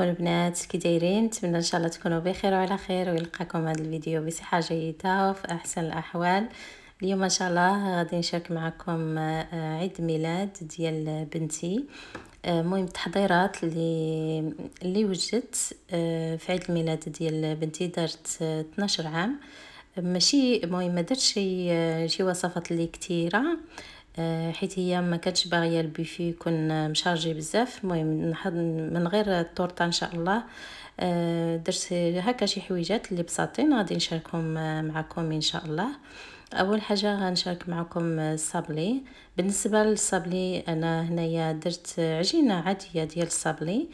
عليكم البنات كي دايرين نتمنى إن شاء الله تكونوا بخير وعلى خير ويلقاكم هذا الفيديو بصحة جيدة وفي أحسن الأحوال. اليوم إن شاء الله غادي نشارك معكم آه، عيد ميلاد ديال بنتي. آه، المهم التحضيرات اللي اللي وجدت آه، في عيد الميلاد ديال بنتي دارت 12 عام. ماشي المهم ما درتش شي شي وصفات اللي كثيره حيت هي ما كانتش باغية البوفي يكون مشارجي بزاف. المهم من غير الطورطه إن شاء الله. آه، درت هكا شي حويجات اللي بساطين غادي نشاركهم معكم إن شاء الله. أول حاجة غنشارك معكم الصابلي. بالنسبة للصابلي أنا هنايا درت عجينة عادية ديال الصابلي.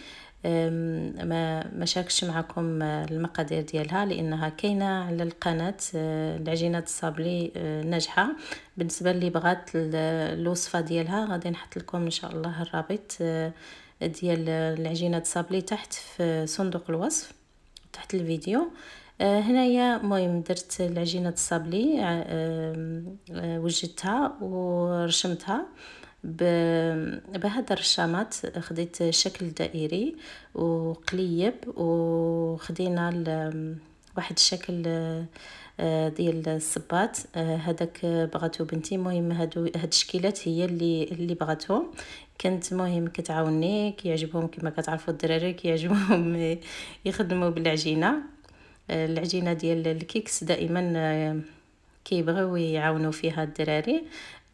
ما ما شاركش معكم المقادير ديالها لأنها كاينة على القناة آه، العجينه الصابلي آه، ناجحة. بالنسبة اللي بغات الوصفة ديالها غادي نحط لكم إن شاء الله الرابط آه، ديال العجينه الصابلي تحت في صندوق الوصف تحت الفيديو. هنايا المهم درت العجينه الصابلي وجدتها ورشمتها. بهذا الرشامات خديت شكل دائري وقليب وخدينا واحد الشكل آه، ديال الصباط. آه، هذاك بغاتو بنتي. المهم هادو هاد الشكيلات هي اللي اللي بغاتهم كانت مهم كتعاوني كيعجبهم كما كتعرفوا الدراري كيعجبهم يخدموا بالعجينة. آه، العجينة ديال ال Keks دائما كيبغيو يعاونوا فيها الدراري.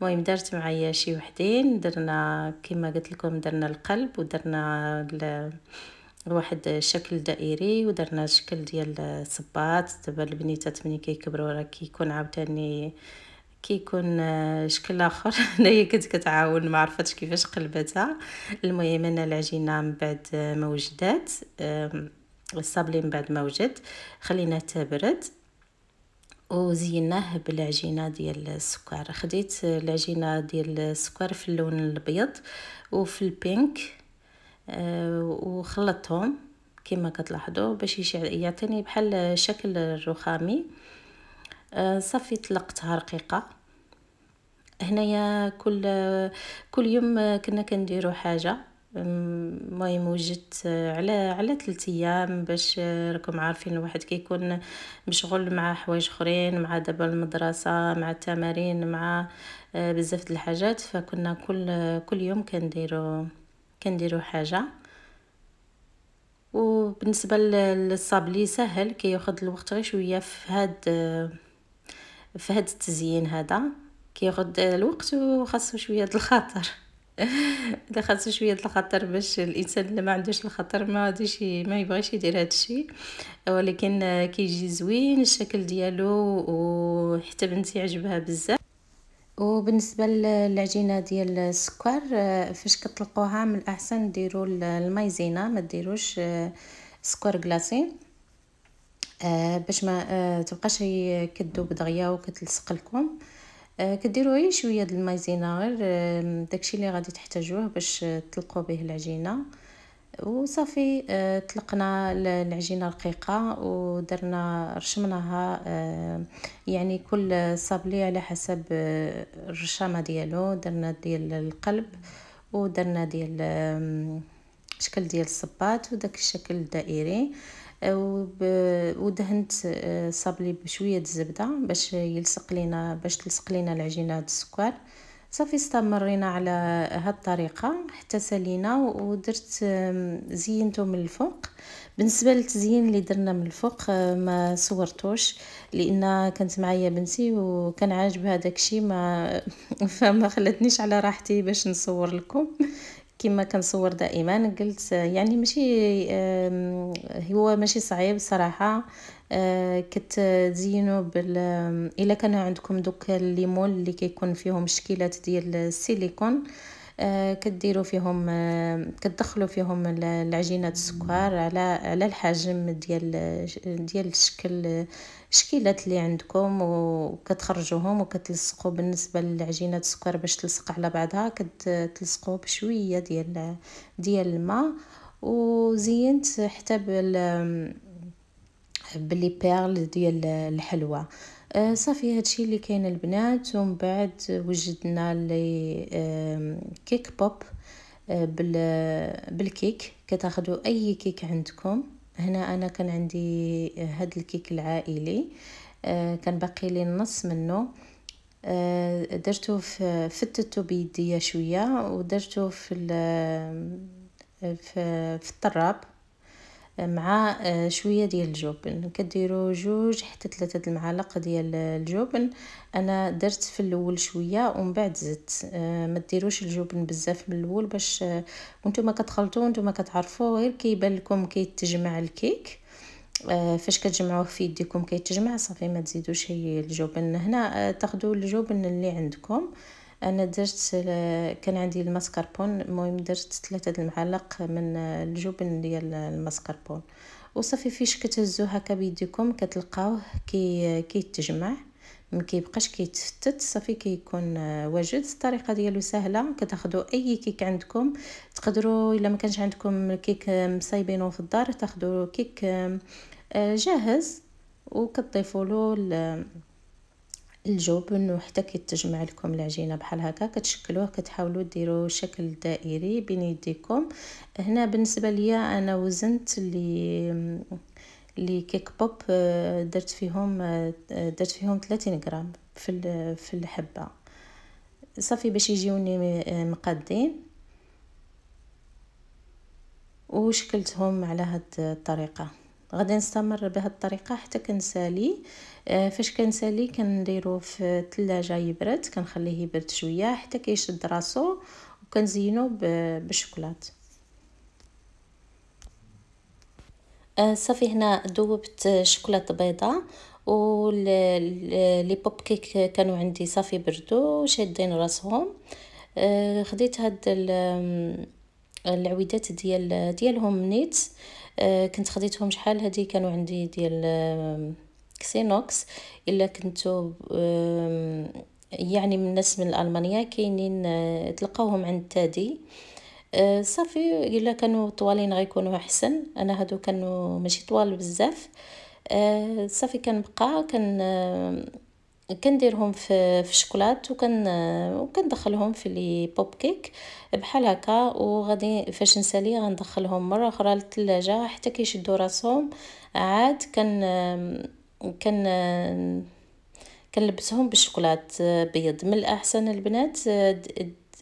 المهم درت معايا شي وحدين درنا كما قلت لكم درنا القلب ودرنا واحد الشكل دائري ودرنا شكل ديال الصباط. دابا البنيتات ملي كيكبروا راه كيكون عاوتاني كيكون شكل آخر. هنايا كنت كتعاون ما عرفتش كيفاش قلبتها. المهم أنا العجينة من بعد ما وجدات الصابلي من بعد ما وجد خليناه تبرد وزيناه بالعجينة ديال السكر. خديت العجينة ديال السكر في اللون الأبيض وفي البينك آه، وخلطتهم كما كتلاحظوا باش يعطيني بحال شكل الرخامي. آه، صافي طلقتها رقيقة. هنايا كل كل يوم كنا كنديروا حاجة. المهم وجدت على على 3 أيام باش راكم عارفين الواحد كيكون مشغول مع حوايج أخرين مع دابا المدرسة مع التمارين مع آه، بزاف الحاجات فكنا كل كل يوم كنديروا كنديروا حاجة. وبالنسبة للصابلي سهل كياخذ الوقت غير شوية في هاد في هاد التزيين هذا. كياخذ الوقت وخاصو شوية الخاطر. إذا خاصو شوية الخطر باش الإنسان اللي ما عندوش الخطر ما غاديش ما يبغيش يدير هذا الشيء ولكن كيجي زوين الشكل ديالو وحتى بنتي عجبها بزاف. وبالنسبة للعجينة ديال السكر فاش كتلقوها من الأحسن ديروا المايزينا ما ديروش سكر كلاصي باش ما تبقاش كدوب دغيا وكتلصق لكم. آه، كديروا غير شوية د المايزينا غير آه، داكشي اللي غادي تحتاجوه باش تلقوا به العجينة. وصافي آه، طلقنا العجينة رقيقة ودرنا رشمناها يعني كل صابلي على حسب الرشامة ديالو. درنا ديال القلب ودرنا ديال شكل ديال الصباط وداك الشكل الدائري. ودهنت آه، صابلي بشوية الزبدة باش يلصق لينا باش تلصق لينا العجينة السكر صافي استمرينا على هاد الطريقة حتى سالينا ودرت زينته من الفوق. بالنسبة للتزيين اللي درنا من الفوق آه، ما صورتوش لأن كانت معايا بنتي وكان عاجبها داكشي ما فما خلتنيش على راحتي باش نصور لكم. كما كنصور دائما. قلت يعني ماشي هو ماشي صعيب صراحة. آه، كتزينوا بال إلا كان عندكم دوك الليمون اللي كيكون فيهم شكيلات ديال السيليكون آه، كديروا فيهم آه، كتدخلوا فيهم العجينة السكر على على الحجم ديال ديال الشكل الشكيلات اللي عندكم وكتخرجوهم وكتلصقوا بالنسبة للعجينة السكر باش تلصق على بعضها كتلصقوا بشوية ديال ديال الماء وزينت حتى بال ب les perles ديال الحلوى. آه صافي هادشي اللي كاين البنات. ومن بعد وجدنا les آه cake pop بالكيك. كتاخذوا أي كيك عندكم. هنا أنا كان عندي هاد الكيك العائلي كان باقي لي النص منه. درته في فتته بيديا شوية ودرته في في, في الطراب. مع شوية ديال الجبن. كديروا جوج حتى ثلاثة المعالق ديال الجبن. أنا درت في الأول شوية ومن بعد زدت. ما ديروش الجبن بزاف من الأول باش وأنتم كتخلطوا وأنتم كتعرفوا غير كيبان لكم كيتجمع الكيك. فاش كتجمعوه في يديكم كيتجمع صافي ما تزيدوش هي الجبن. هنا تاخذوا الجبن اللي عندكم. أنا درت كان عندي الماسكربون المهم درت ثلاثة المعالق من الجبن ديال الماسكربون وصافي فيش كتهزو هكا بيديكم كتلقاوه كي كيتجمع ما كيبقاش كيتفتت صافي كيكون واجد. الطريقة ديالو سهلة كتاخذوا أي كيك عندكم. تقدروا إلا ما كانش عندكم كيك مصايبينه في الدار تاخذوا كيك جاهز وكتضيفوا له الجبن وحتى كيتجمع لكم العجينة بحال هكا كتشكلوه كتحاولوا ديروا شكل دائري بين يديكم. هنا بالنسبة ليا أنا وزنت اللي اللي كيك بوب درت فيهم درت فيهم 30 غرام في في الحبة. صافي باش يجيوني مقادين. وشكلتهم على هاد الطريقة. غادي نستمر بهذه الطريقة حتى كنسالي آه فاش كنسالي كنديرو في الثلاجه يبرد كنخليه يبرد شوية حتى كيشد راسو وكنزينو بالشوكولات آه صافي هنا ذوبت شوكولاته بيضاء و لي بوب كيك كانوا عندي صافي بردو شادين راسهم. آه خديت هاد العويدات ديال ديالهم نيت. كنت خديتهم شحال؟ هادي كانوا عندي ديال آه Xenos إلا كنتو آه يعني من الناس من ألمانيا كاينين آه تلقاوهم عند TEDi. آه صافي إلا كانوا طوالين غيكونوا أحسن. أنا هادو كانوا ماشي طوال بزاف. آه صافي كنبقى آه كنديرهم في في الشوكولات وكن وكندخلهم في les pop cake بحال هكا. وغادي فاش نسالي غندخلهم مرة أخرى للثلاجه حتى كيشدوا راسهم. عاد كان كان كنلبسهم بالشوكولات بيض. من الأحسن البنات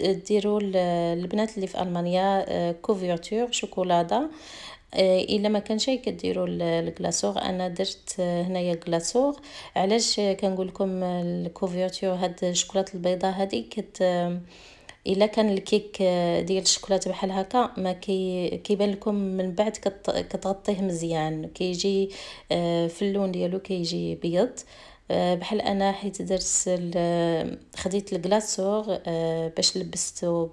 ديروا البنات اللي في ألمانيا Kuvertüre شوكولاته إلا ما كان شيء كديروا ال Glasur. أنا درت هنايا Glasur. علاش كنقول لكم ال couverture هاد الشوكولاته البيضاء هذه كت إلا كان الكيك ديال الشوكولاته بحال هكا ما كي كيبان لكم من بعد كتغطيه مزيان. كيجي في اللون ديالو كيجي بيض. بحال أنا حيت درت خديت ال glaçure باش لبستو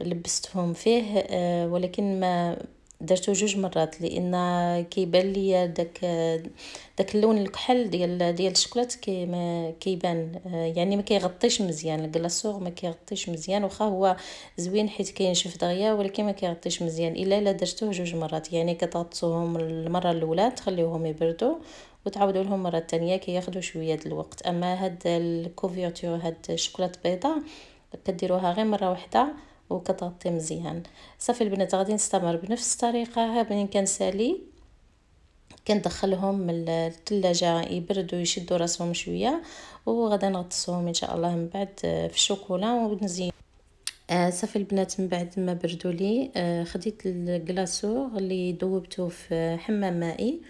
لبستهم فيه ولكن ما درتو جوج مرات لأن كيبان ليا داك داك اللون الكحل ديال ديال الشوكولات كي كيبان. يعني ما كيغطيش مزيان ال glaçure ما كيغطيش مزيان واخا هو زوين حيت كينشف دغيا ولكن ما كيغطيش مزيان. إلا الا درتوه جوج مرات يعني كتغطوهم المرة الأولى تخليوهم يبردوا وتعاودوا لهم مرة ثانية كياخذوا شوية د الوقت. أما هاد ال couverture هاد الشوكولاته بيضاء كديروها غير مرة واحدة وكتغطي مزيان. صافي البنات غادي نستمر بنفس الطريقة. منين كنسالي كندخلهم من الثلاجه يبردوا يشدوا راسهم شوية وغدا نغطسهم إن شاء الله من بعد في الشوكولا. ونزين آه صافي البنات من بعد ما بردوا لي آه خديت الكلاسور اللي ذوبته في حمام مائي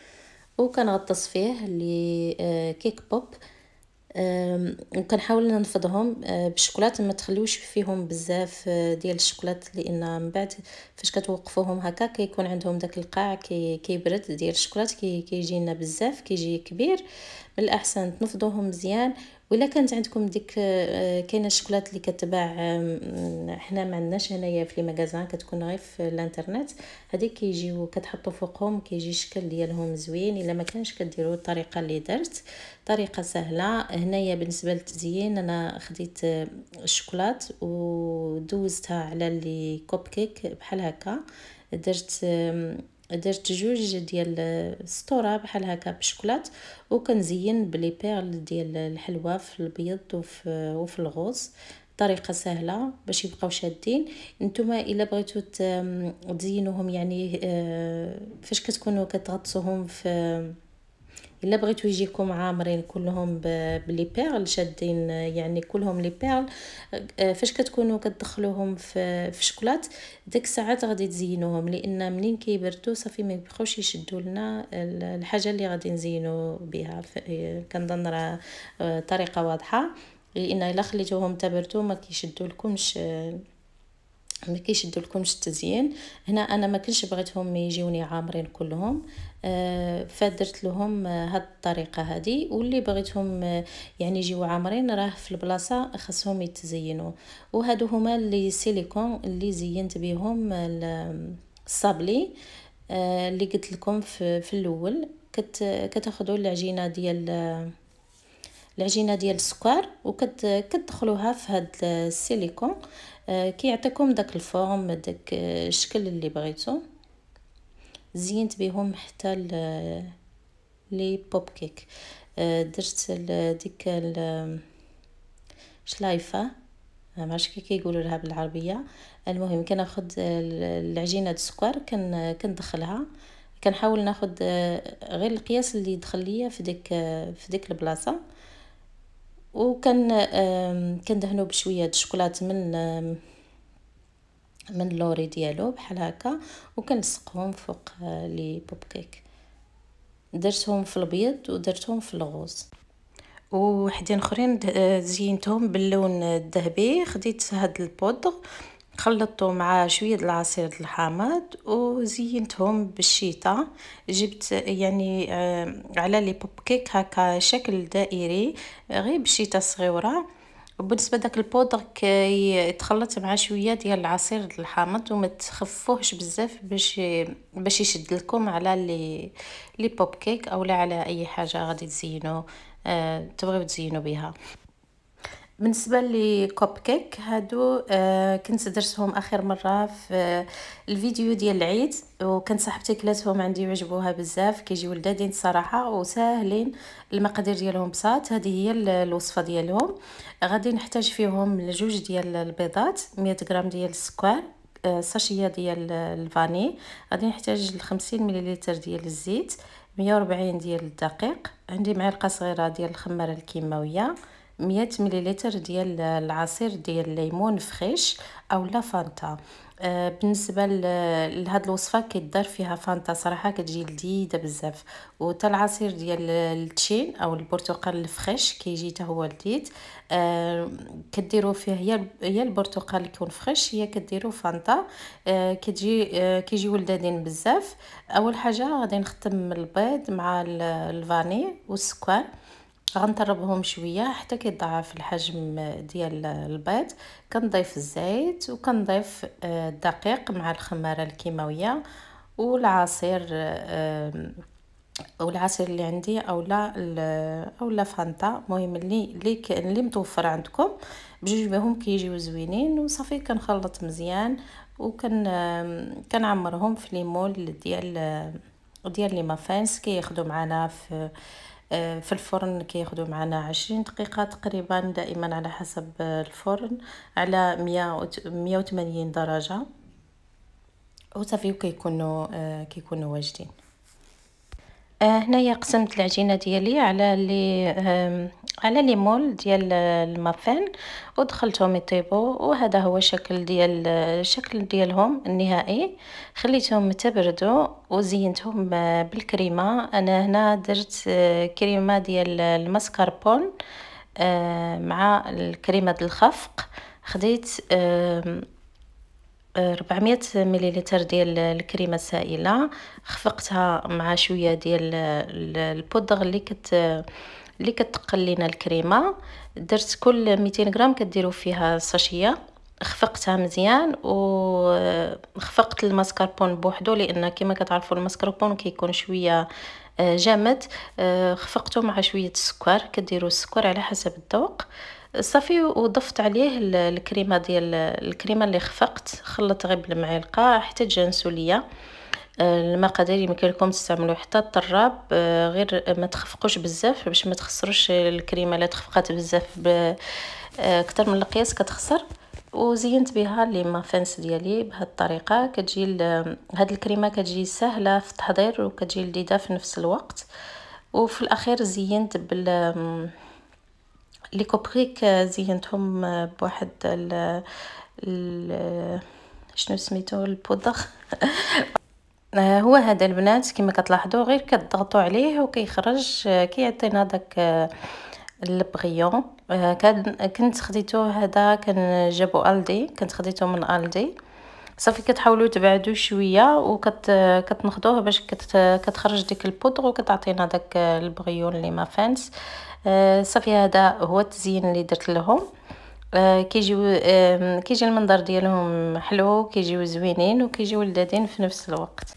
وكنغطس فيه اللي آه كيك بوب. وكنحاول ننفضهم آه، بالشوكولات ما تخليوش فيهم بزاف آه، ديال الشوكولات لأن من بعد فاش كتوقفوهم هكا كيكون عندهم داك القاع كي كيبرد ديال الشوكولات كي كيجينا بزاف كيجي كبير. من الأحسن تنفضوهم مزيان ولا كانت عندكم ديك آه، كاينة الشوكولات اللي كتباع حنا ما عندناش هنايا في magasins كتكون غير في الانترنت. هذيك كيجيو كتحطوا فوقهم كيجي الشكل ديالهم زوين. إلا ما كانش كديروا الطريقة اللي درت طريقة سهلة. هنايا بالنسبة للتزيين أنا خديت الشوكولات ودوزتها على لي كوب كيك بحال هكا. درت درت جوج ديال السطورة بحال هكا بالشوكولات وكنزين بلي بيرل ديال الحلوى في البيض وفي وفي الغوز طريقة سهلة باش يبقاو شادين. نتوما إلا بغيتو تزينوهم يعني آه، فاش كتكونوا كتغطسوهم في إلا بغيتو يجيكم عامرين كلهم بلي بيرل شادين يعني كلهم لي بيرل. فاش كتكونوا كتدخلوهم في في شكلاط ديك الساعات غادي تزينوهم لأن منين كيبردوا صافي ما يبقاوش يشدوا لنا الحاجة اللي غادي نزينو بها كنظن راه طريقة واضحة. لأن إلا خليتوهم تبردوا ما كيشدوا لكمش ما كيشدوا لكمش التزيين. هنا أنا ما كنتش بغيتهم يجيوني عامرين كلهم. فدرت لهم آه هاد الطريقة هذه واللي بغيتهم آه يعني يجيو عامرين راه في البلاصة خاصهم يتزينوا وهادو هما les silicones اللي زينت بهم ال sablés. آه اللي قلت لكم في, في الأول كت كتاخذوا العجينة ديال العجينة ديال السكر وكتدخلوها في هاد السيليكون. آه كيعطيكم داك ال forme داك الشكل اللي بغيتو. زينت بهم حتى لي بوب كيك آه درت ديك شلايفة. ما عرفتش كي كيقولوا لها بالعربية. المهم كناخذ العجينة السكر كن كندخلها. كنحاول ناخذ آه، غير القياس اللي يدخل ليا في ديك في ديك البلاصة. وكان كندهنو بشوية الشوكولاط من من اللور ديالو بحال هكا وكنلصقهم فوق آه، les pop cakes. درتهم في الابيض ودرتهم في ال rose وحدين أخرين آه، زينتهم باللون الذهبي. خديت هاد البودر خلطته مع شوية العصير الحامض وزينتهم بالشيتا. جبت يعني آه على les pop cakes هكا شكل دائري غير بالشيتا صغيرة. وبالنسبه داك البودر كيتخلط مع شوية ديال العصير الحامض وما تخفوهش بزاف باش باش يشد لكم على les les pop cakes اولا على أي حاجة غادي تزينوا آه تبغيو تزينوا بها. بالنسبة les cupcakes هادو آه كنت درتهم آخر مرة في الفيديو ديال العيد وكانت صاحبتي كلاتهم عندي وعجبوها بزاف كيجيو لذاذين الصراحه وساهلين المقادير ديالهم بساط. هذه هي الوصفة ديالهم. غادي نحتاج فيهم جوج ديال البيضات 100 غرام ديال السكر آه sachet ديال ال vanille. غادي نحتاج 50 مليلتر ديال الزيت 140 ديال الدقيق. عندي معلقة صغيرة ديال الخمارة الكيماوية. مية مليلتر ديال العصير ديال الليمون fraîche أو لا فانتا. آه بالنسبة لهاد الوصفة كيدار فيها فانتا صراحة كتجي لذيذة بزاف. وتا العصير ديال التشين أو البرتقال ال fraîche كيجي حتى هو لذيذ. آه كديروا فيه هي البرتقال يكون fraîche هي كديروا فانتا. آه كتجي آه كيجيو لذاذين بزاف. أول حاجة غادي نخدم البيض مع ال vanille والسكر غنطربهم شوية حتى كيضاعف الحجم ديال البيض. كنضيف الزيت وكنضيف آه، الدقيق مع الخمارة الكيماوية والعصير آه، والعصير اللي عندي أولا أولا فانتا. المهم اللي اللي متوفر عندكم. بجوج بهم كيجيو زوينين وصافي كنخلط مزيان وكن كنعمرهم في les moules ديال ديال les muffins كياخذوا معنا في في الفرن كياخذوا معنا عشرين دقيقة تقريبا دائما على حسب الفرن على مية وثمانين درجة. وصافي كيكونوا آه، كيكونوا واجدين. آه هنايا قسمت العجينة ديالي على لي آه على لي مول ديال المافين ودخلتهم يطيبوا وهذا هو شكل ديال الشكل ديالهم النهائي. خليتهم تبردوا وزينتهم بالكريمة. أنا هنا درت كريمة ديال المسكربون آه مع الكريمة الخفق. خديت آه 400 مليلتر ديال الكريمة السائلة. خفقتها مع شوية ديال البودغ اللي كت اللي كتقل لينا الكريمة. درت كل 200 غرام كديروا فيها sachet خفقتها مزيان وخفقت الماسكربون بوحدو لأن كما كتعرفوا الماسكربون كيكون شوية آه، جامد. آه، خفقته مع شوية السكر كديروا السكر على حسب الذوق. صافي وضفت عليه الكريمة ديال الكريمة اللي خفقت خلط غير بالمعلقة حتى تجانسوا ليا المقادير يمكن لكم تستعملوا حتى الطراب. غير ما تخفقوش بزاف باش ما تخسروش الكريمة اللي تخفقات بزاف أكثر من القياس كتخسر. وزينت بها لي مافانس ديالي بهذه الطريقة. كتجي هاد الكريمة كتجي سهلة في التحضير وكتجي لذيذة في نفس الوقت. وفي الأخير زينت بال les cupcakes زينتهم بواحد ال شنو سميتو؟ البودر. هو هذا البنات كما كتلاحظوا غير كتضغطوا عليه وكيخرج كيعطينا داك ال brillant كنت خديتو هذا كان جابو ألدي كنت خديتو من ألدي. صافي كتحاولوا تبعدوا شوية وكت كتنخدوه باش كت كتخرج ديك البودر وكتعطينا داك ال brillant les muffins صافي هذا هو التزيين اللي درت لهم. كيجيو كيجي المنظر ديالهم حلو كيجيو زوينين وكيجيو لذاذين في نفس الوقت.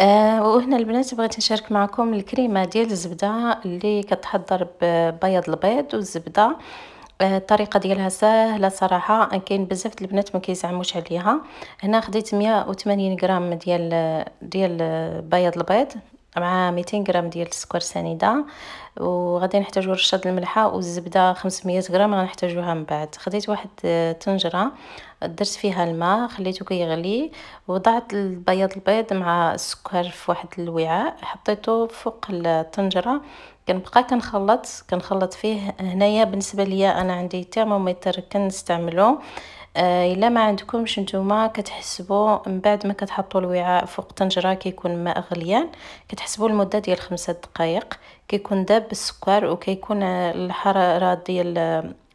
آه وهنا البنات بغيت نشارك معكم الكريمة ديال الزبدة اللي كتحضر ببياض البيض والزبدة. آه الطريقة ديالها سهلة صراحة كاين بزاف البنات ما كيزعموش عليها. هنا خديت 180 غرام ديال ديال بياض البيض. مع 200 غرام ديال السكر سنيدة وغادي نحتاجو رشة الملحة والزبدة 500 غرام غنحتاجوها من بعد. خديت واحد طنجرة درت فيها الماء خليته كيغلي وضعت البياض البيض مع السكر في واحد الوعاء. حطيته فوق الطنجرة كنبقى كنخلط كنخلط فيه. هنايا بالنسبة ليا أنا عندي ترمومتر كنستعملو. آه إلا ما عندكمش نتوما كتحسبوا من بعد ما كتحطوا الوعاء فوق الطنجره كيكون الماء غليان. كتحسبوا المدة ديال خمسة دقائق كيكون داب السكر وكيكون الحرارة ديال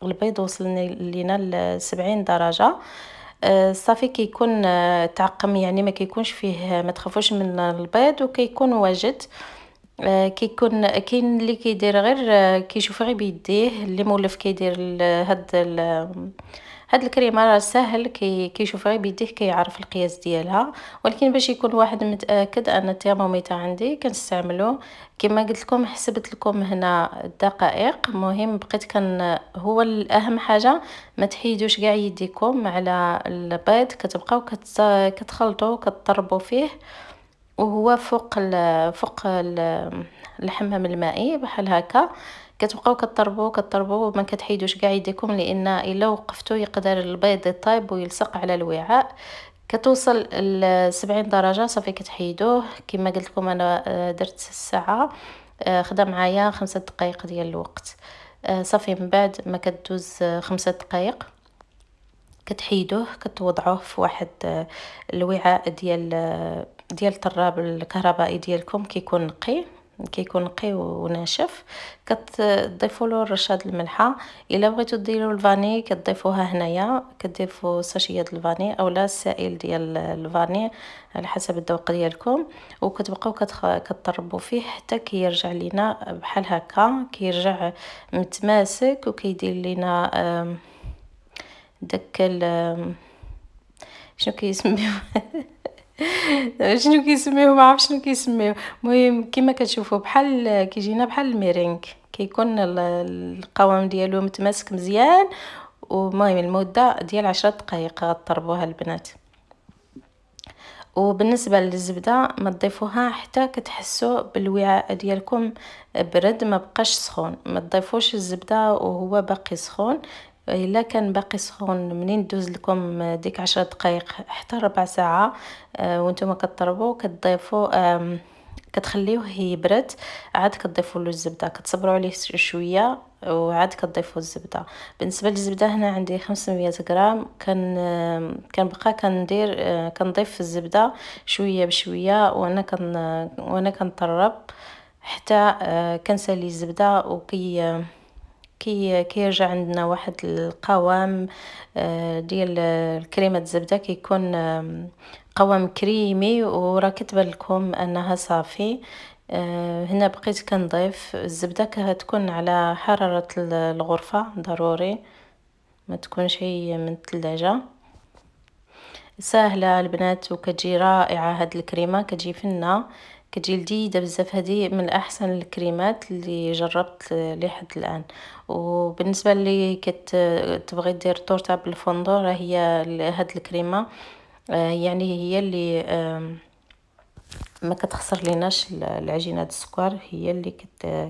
البيض وصل لينا ل 70 درجه صافي كيكون تعقم يعني ما كيكونش فيه ما تخافوش من البيض وكيكون واجد. كيكون كاين اللي كيدير غير كيشوف غير بيديه اللي مولف كيدير هاد هاد الكريمة راه ساهل كي كيشوف غير بيديه كيعرف القياس ديالها. ولكن باش يكون واحد متأكد أن الترمومتر عندي كنستعملو كما قلت لكم حسبت لكم هنا الدقائق. مهم بقيت كان هو الأهم حاجة ما تحيدوش كاع يديكم على البيض كتبقاو كتخلطوا كتطربوا فيه. وهو فوق ال فوق ال الحمام المائي بحال هكا. كتبقاو كطربوا كطربوا وما كتحيدوش كاع يديكم لأن إلا وقفتوا يقدر البيض يطيب ويلصق على الوعاء. كتوصل ل 70 درجة صافي كتحيدوه. كما قلت لكم أنا آه، درت الساعة آه، خدا معايا خمسة دقائق ديال الوقت. آه، صافي من بعد ما كدوز خمسة دقائق كتحيدوه كتوضعوه في واحد الوعاء ديال ديال الطراب الكهربائي ديالكم كيكون نقي. كيكون نقي وناشف. كتضيفوا له رشه الملحة. إلا بغيتو ديروا الفاني كتضيفوها هنايا. كتضيفوا ساشية ديال الفاني اولا السائل ديال الفاني على حسب الذوق ديالكم. وكتبقاو كتطربوا فيه حتى كيرجع لينا بحال هكا. كيرجع متماسك وكيدير لينا داك شنو كيسميوه؟ شنو كيسميوه؟ ما عرفت شنو كيسميوه. المهم كما كتشوفوا بحال كيجينا بحال الميرينغ كيكون القوام ديالو متماسك مزيان ومهم المدة ديال عشرة دقائق غطربوها البنات. وبالنسبة للزبدة ما تضيفوها حتى كتحسوا بالوعاء ديالكم. برد ما بقاش سخون. ما تضيفوش الزبدة وهو باقي سخون. إلا كان باقي سخون منين دوز لكم ديك عشرة دقائق حتى ربع ساعة آه، وأنتم كطربوا كتضيفوا كتخليوه يبرد. عاد كتضيفوا له الزبدة كتصبروا عليه شوية وعاد كتضيفوا الزبدة. بالنسبة للزبدة هنا عندي 500 غرام كان كنبقى كندير آه، كنضيف الزبدة شوية بشوية وأنا كن وأنا كنطرب حتى آه، كنسالي الزبدة وكي كي كيرجع عندنا واحد القوام آه، ديال الكريمة الزبدة كيكون قوام كريمي وراه كتبان لكم أنها صافي. آه، هنا بقيت كنضيف. الزبدة كتكون على حرارة الغرفة ضروري. ما تكونش هي من الثلاجة. سهله البنات وكتجي رائعة هاد الكريمة. كتجي فنة. كتجي لذيذة بزاف. هذه من أحسن الكريمات اللي جربت لحد الآن. وبالنسبة اللي كتبغي دير طورطه بالفندق راه هي هاد الكريمة. آه، يعني هي اللي ما كتخسر ليناش العجينة السكر هي اللي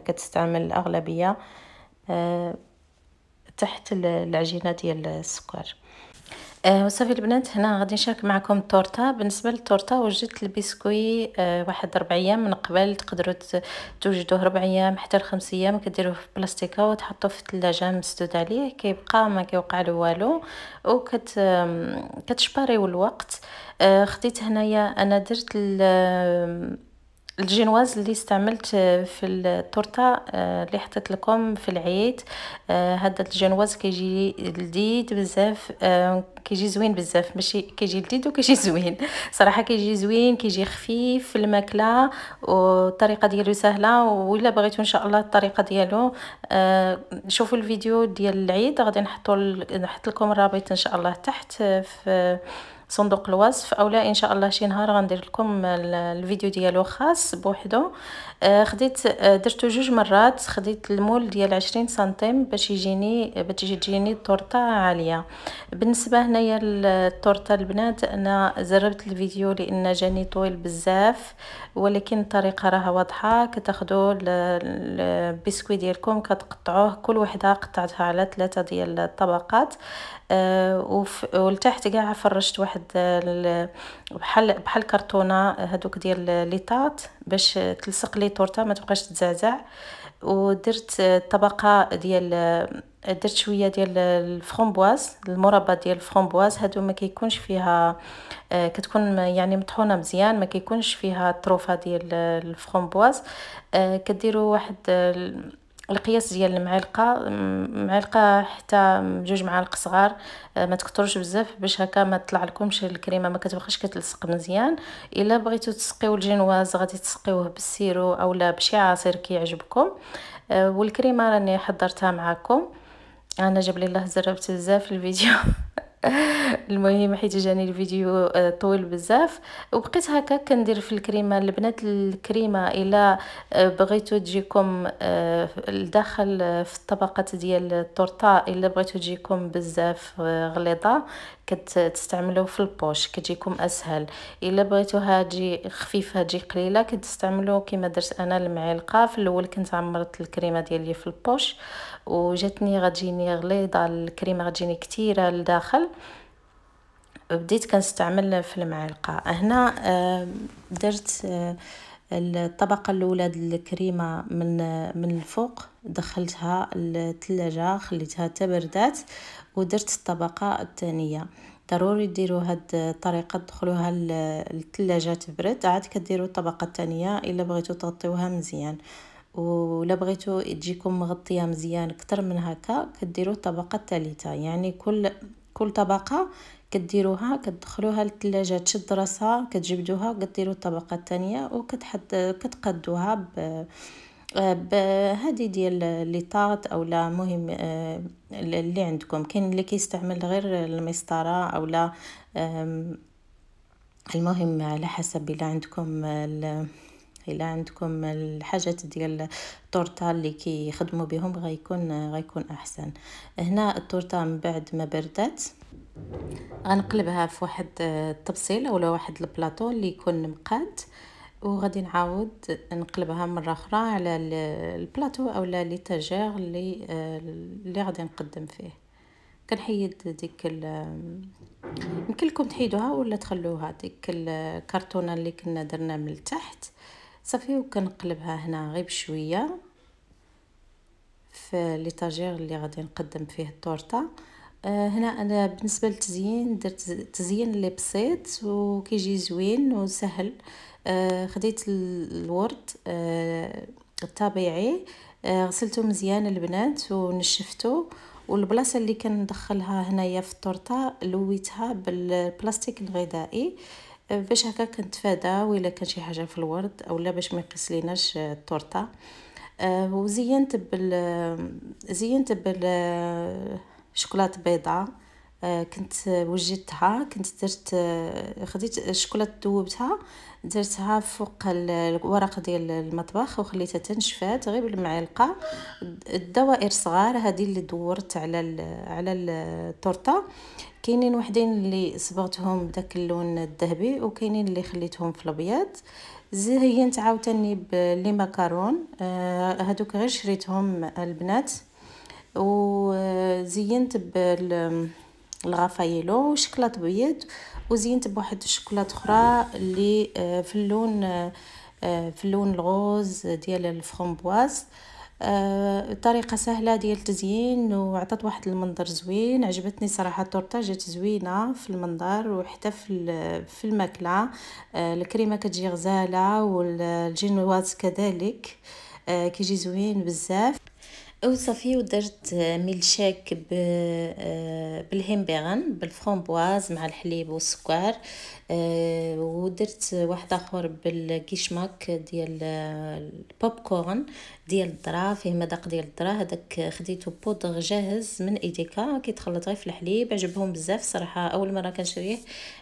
كتستعمل الأغلبية آه، تحت العجينة ديال السكر آه وصافي البنات هنا غادي نشارك معكم التورتة. بالنسبة للتورتة وجدت البسكوي آه واحد ربع أيام من قبل تقدروا توجدوه ربع أيام حتى لخمس أيام كديروه في بلاستيكة وتحطوه في الثلاجة مسدود عليه. كيبقى ما كيوقع له والو وكت كتشباريو الوقت. آه خديت هنايا أنا درت الجينواز اللي استعملت في التورتة آه، اللي حطيت لكم في العيد آه، هذا الجينواز كيجي لذيذ بزاف آه، كيجي زوين بزاف ماشي كيجي لذيذ وكيجي زوين. صراحة كيجي زوين كيجي خفيف في الماكلة والطريقة ديالو سهلة وإلا بغيتو إن شاء الله الطريقة ديالو شوفوا الفيديو ديال العيد غادي نحطو نحط لكم الرابط إن شاء الله تحت في صندوق الوصف اولا إن شاء الله شي نهار غندير لكم الفيديو ديالو خاص بوحدو. آه، خديت آه، درتو جوج مرات خديت المول ديال عشرين سنتيم باش يجيني باش تجيني التورتة عالية. بالنسبة هنايا التورته البنات أنا زربت الفيديو لأن جاني طويل بزاف ولكن الطريقة راها واضحة. كتاخذوا البسكوي ديالكم كتقطعوه كل وحدة قطعتها على ثلاثة ديال الطبقات. ولتحت كاع فرشت واحد بحال بحال كرتونة هذوك ديال ليطات باش تلصق لي تورتة ما تبقاش تزعزع ودرت طبقة ديال درت شوية ديال ال framboise المربى ديال ال framboise هادو ما كيكونش فيها كتكون يعني مطحونة مزيان ما كيكونش فيها الطروفة ديال ال framboise كديروا واحد القياس ديال المعلقة معلقة حتى جوج معالق صغار آه، ما تكثروش بزاف باش هكا ما تطلع لكمش الكريمة ما كتبقاش كتلصق مزيان. إلا بغيتو تسقيو الجينواز غادي تسقيوه بال sirop اولا بشي عصير كيعجبكم. آه، والكريمة راني حضرتها معكم أنا جاب لي الله زربت بزاف الفيديو. المهم حيت جاني الفيديو آه، طويل بزاف. وبقيت هكا كندير في الكريمة البنات الكريمة إلا آه، بغيتو تجيكم الداخل آه، في الطبقات ديال التورتة إلا بغيتو تجيكم بزاف غليظة كتستعملوه في ال poche كتجيكم أسهل. إلا بغيتوها تجي خفيفه تجي قليلة كتستعملوا كما درت أنا المعلقة. في الأول كنت عمرت الكريمة ديالي في ال poche. وجاتني غتجيني غليظة الكريمة غتجيني كثيره لداخل. بديت كنستعمل في المعلقة. هنا درت الطبقة الأولى الكريمة من من الفوق. دخلتها للثلاجه خليتها تبردات ودرت الطبقة الثانية. ضروري ديروا هاد الطريقة تدخلوها للثلاجه تبرد. عاد كديروا الطبقة الثانية إلا بغيتو تغطيوها مزيان. ولا بغيتو تجيكم مغطية مزيان أكثر من هكا كديروا الطبقه الثالثه يعني كل كل طبقة كديروها كتدخلوها للثلاجه تشد راسها كتجبدوها وكديروا الطبقه الثانية وكتحد كتقادوها ب بهذه ديال الليطات أو لا مهم اللي عندكم. كاين اللي كيستعمل غير المسطرة أو لا المهم على حسب إلا عندكم الا عندكم الحاجات ديال التورتة اللي كيخدموا بهم غيكون غيكون أحسن. هنا التورتة من بعد ما بردات غنقلبها في واحد الطبسيل اولا واحد البلاطو اللي يكون مقاد وغادي نعاود نقلبها مرة أخرى على البلاطو اولا ليتاجير اللي اللي غادي نقدم فيه. كنحيد ديك يمكن لكم تحيدوها ولا تخلوها ديك الكرتونة اللي كنا درنا من التحت. صافي وكنقلبها هنا غير بشوية في ليتاجير اللي غادي نقدم فيه التورتة. آه هنا أنا بالنسبة للتزيين درت تزيين اللي بسيط وكيجي زوين وسهل. آه خديت الورد آه الطبيعي غسلته مزيان البنات ونشفته. والبلاصة اللي كندخلها هنايا في التورتة لويتها بالبلاستيك الغذائي. باش هكا كنتفادى ولا كان شي حاجة في الورد اولا باش ما يقيس ليناش التورتة. آه وزينت بال زينت بال شوكولاتة بيضاء. آه، كنت وجدتها كنت درت آه، خديت الشوكولاته ذوبتها درتها فوق الورق ديال المطبخ وخليتها تنشفات غير بالمعلقه الدوائر صغار هذه اللي دورت على على التورتة. كاينين وحدين اللي صبغتهم بداك اللون الذهبي وكاينين اللي خليتهم في الأبيض. زينت عاوتاني بلي ماكارون آه، هذوك غير شريتهم البنات. وزينت بال الغفايلو وشكلاط بيض وزينت بواحد الشكلاط أخرى اللي في اللون في اللون الغوز ديال الفرامبواز آه، طريقة سهلة ديال التزيين وعطات واحد المنظر زوين. عجبتني صراحة التورتة جات زوينة في المنظر وحتى في في الماكلة. آه، الكريمة كتجي غزالة والجينواز كذلك. آه، كيجي زوين بزاف. وصافي ودرت ميلشيك بال Himbeeren بالفرامبواز مع الحليب والسكر آه، ودرت واحد آخر بال Geschmack ديال البوب كورن. ديال الذره فيه مذاق ديال الذره هذاك خديته بودغ جاهز من Edeka كيتخلط غير في الحليب عجبهم بزاف صراحة. أول مرة كنشريه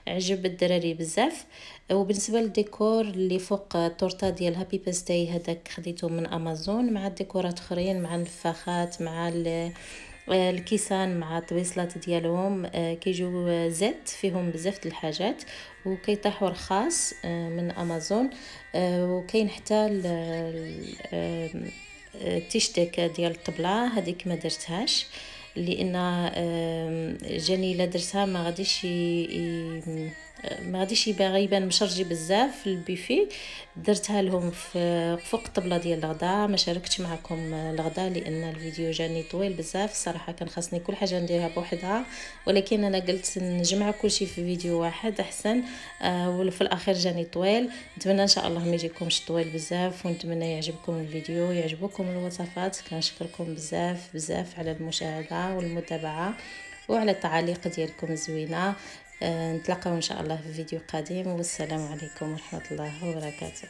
عجب الدراري بزاف. وبالنسبة للديكور اللي فوق التورتة ديال happy birthday هذاك خديته من امازون مع ديكورات أخرين مع النفاخات مع الكيسان مع الطبيسلات ديالهم آه، كيجيو زيت فيهم بزاف الحاجات وكيطيحوا رخاص آه، من أمازون آه، وكاين حتى ال Tischdecke ديال الطبلة هذيك ما درتهاش لأن جاني لا درتها ما غاديش ما غاديش يبان مشرجي بزاف في البيفي. درتها لهم في فوق الطبلة ديال الغداء ما شاركتش معكم الغداء لأن الفيديو جاني طويل بزاف. الصراحه كان خاصني كل حاجة نديرها بوحدها. ولكن أنا قلت نجمع كل شيء في فيديو واحد أحسن. آه وفي الأخير جاني طويل. نتمنى إن شاء الله ما يجيكمش طويل بزاف. ونتمنى يعجبكم الفيديو يعجبكم الوصفات. كنشكركم بزاف بزاف على المشاهدة والمتابعة. وعلى التعاليق ديالكم الزوينه آه، آه، نتلاقاو إن شاء الله في فيديو قادم والسلام عليكم ورحمة الله وبركاته.